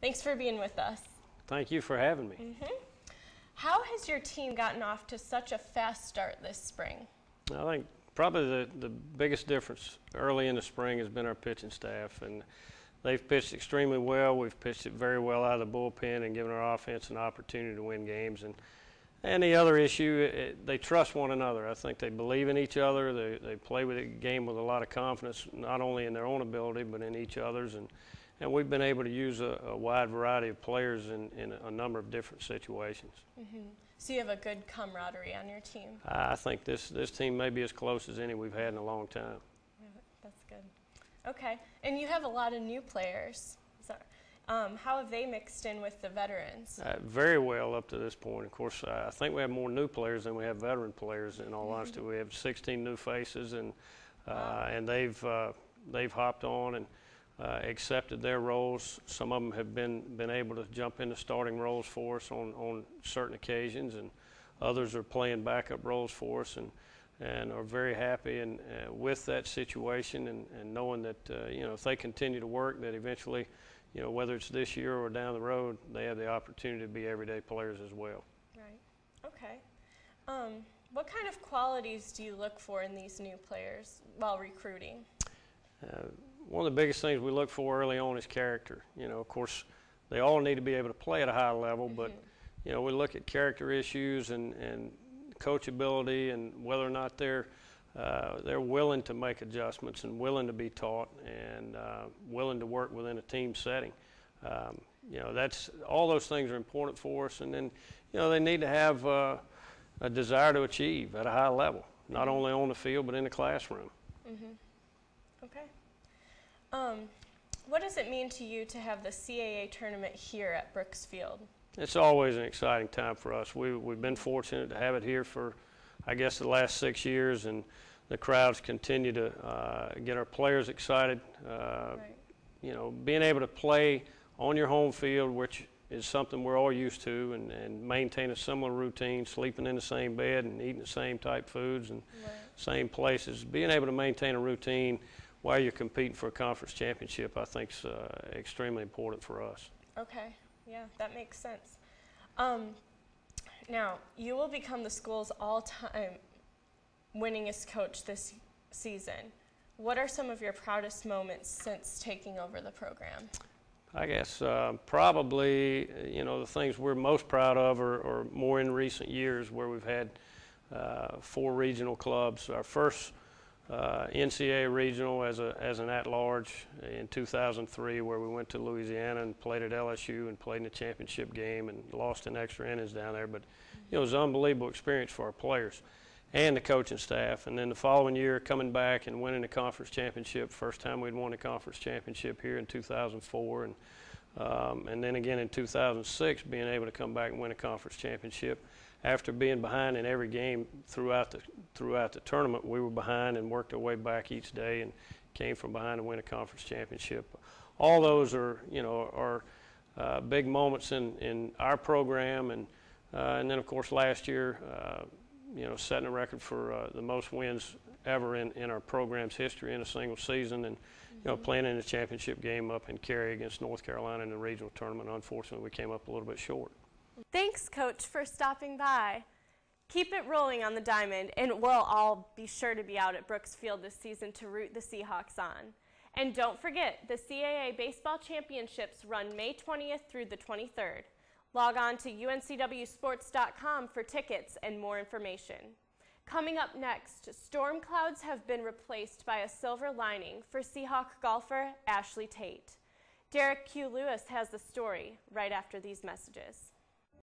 Thanks for being with us. Thank you for having me. Mm -hmm. How has your team gotten off to such a fast start this spring? I think probably the, the biggest difference early in the spring has been our pitching staff. and They've pitched extremely well. We've pitched it very well out of the bullpen and given our offense an opportunity to win games. And and the other issue, it, they trust one another. I think they believe in each other. They, they play with the game with a lot of confidence, not only in their own ability, but in each other's. And, and we've been able to use a, a wide variety of players in, in a number of different situations. Mm -hmm. So you have a good camaraderie on your team? I think this, this team may be as close as any we've had in a long time. Yeah, that's good. Okay. And you have a lot of new players. Um, how have they mixed in with the veterans? Uh, very well up to this point. Of course, uh, I think we have more new players than we have veteran players. In all mm -hmm. honesty, we have 16 new faces, and uh, wow. and they've uh, they've hopped on and uh, accepted their roles. Some of them have been been able to jump into starting roles for us on on certain occasions, and others are playing backup roles for us, and and are very happy and uh, with that situation, and, and knowing that you know if they continue to work, that eventually you know, whether it's this year or down the road, they have the opportunity to be everyday players as well. Right. Okay. Um, what kind of qualities do you look for in these new players while recruiting? Uh, one of the biggest things we look for early on is character. You know, of course, they all need to be able to play at a high level, but you know, we look at character issues and, and coachability and whether or not they're uh, they're willing to make adjustments and willing to be taught and uh, willing to work within a team setting. Um, you know, that's all those things are important for us. And then, you know, they need to have uh, a desire to achieve at a high level, not mm-hmm. only on the field but in the classroom. Mm-hmm. Okay. Um, what does it mean to you to have the CAA tournament here at Brooks Field? It's always an exciting time for us. We, we've been fortunate to have it here for I guess, the last six years, and the crowds continue to uh, get our players excited. Uh, right. You know, being able to play on your home field, which is something we're all used to, and, and maintain a similar routine, sleeping in the same bed and eating the same type foods and right. same places. Being able to maintain a routine while you're competing for a conference championship, I think, is uh, extremely important for us. Okay, yeah, that makes sense. Um, now, you will become the school's all-time winningest coach this season. What are some of your proudest moments since taking over the program? I guess uh, probably, you know, the things we're most proud of are, are more in recent years where we've had uh, four regional clubs. Our first uh, NCAA regional as, a, as an at-large in 2003 where we went to Louisiana and played at LSU and played in the championship game and lost in extra innings down there. But you know, it was an unbelievable experience for our players and the coaching staff. And then the following year coming back and winning the conference championship, first time we'd won a conference championship here in 2004. And, um, and then again in 2006 being able to come back and win a conference championship after being behind in every game throughout the throughout the tournament, we were behind and worked our way back each day and came from behind to win a conference championship. All those are you know are uh, big moments in in our program and uh, and then of course last year uh, you know setting a record for uh, the most wins ever in, in our program's history in a single season and you know playing in the championship game up in Cary against North Carolina in the regional tournament. Unfortunately, we came up a little bit short. Thanks, Coach, for stopping by. Keep it rolling on the diamond, and we'll all be sure to be out at Brooks Field this season to root the Seahawks on. And don't forget, the CAA Baseball Championships run May 20th through the 23rd. Log on to uncwsports.com for tickets and more information. Coming up next, storm clouds have been replaced by a silver lining for Seahawk golfer Ashley Tate. Derek Q. Lewis has the story right after these messages.